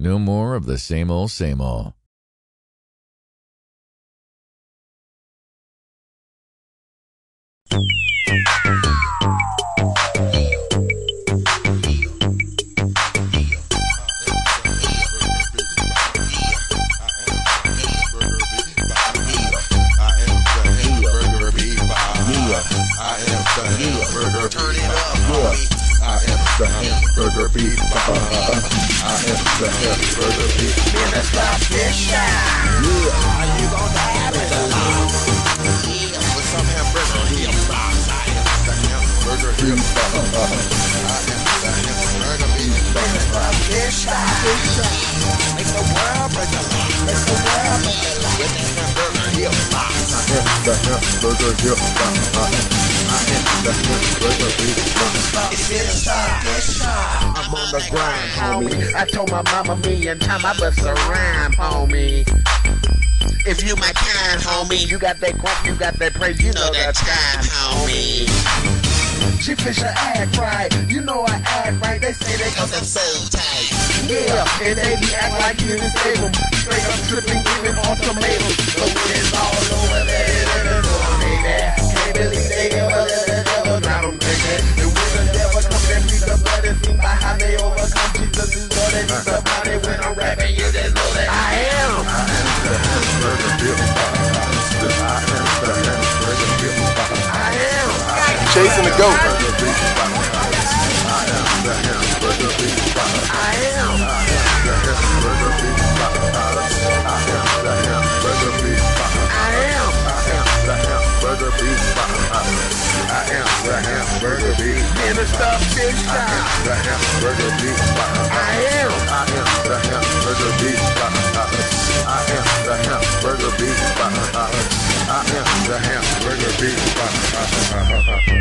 No more of the same old, same old. Turn it up. I am the hamburger beef. I am the hamburger beef. Finna stop this shot. Are you gonna have it? Yeah, with some hamburger box. I am the hamburger box. I am the hamburger beef. Finna stop this shot. Make the world break the. Make the world break the. With the hamburger box. I am the hamburger box. I am. I'm on the grind, homie. I told my mama a million times I bust a rhyme, homie. If you my kind, homie, you got that crunk, you got that praise, you know that time, homie. She fish her act right, you know I act right. They say they Cause I'm so tight. yeah, and they be act like you 'em. Straight up tripping, giving ultimatums. The by how they overcome. Jesus is Lord, and about when I'm rapping. You just know that I am. I am the hamburger hip box. I am. Chasing the goat. I am the hamburger beef. I am. I am the hamburger beef. I am the hamburger beat. I am the hamburger beat.